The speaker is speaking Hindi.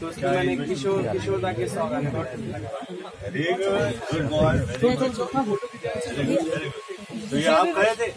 तो उसमें मैंने किशोर किशोर दा के सॉन्ग आने वेरी गुड बॉय तो ये आप करे थे?